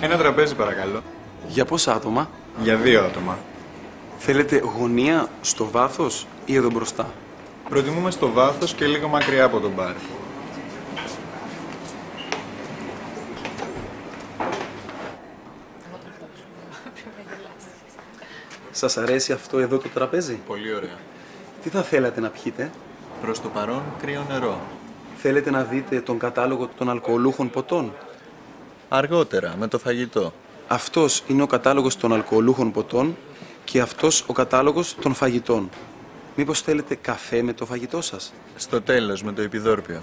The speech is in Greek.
Ένα τραπέζι παρακαλώ. Για πόσα άτομα; Για δύο άτομα. Θέλετε γωνία στο βάθος ή εδώ μπροστά; Προτιμούμε στο βάθος και λίγο μακριά από τον μπαρ. Σας αρέσει αυτό εδώ το τραπέζι; Πολύ ωραία. Τι θα θέλατε να πιείτε; Προς το παρόν κρύο νερό. Θέλετε να δείτε τον κατάλογο των αλκοολούχων ποτών; Αργότερα, με το φαγητό. Αυτός είναι ο κατάλογος των αλκοολούχων ποτών και αυτός ο κατάλογος των φαγητών. Μήπως θέλετε καφέ με το φαγητό σας; Στο τέλος, με το επιδόρπιο.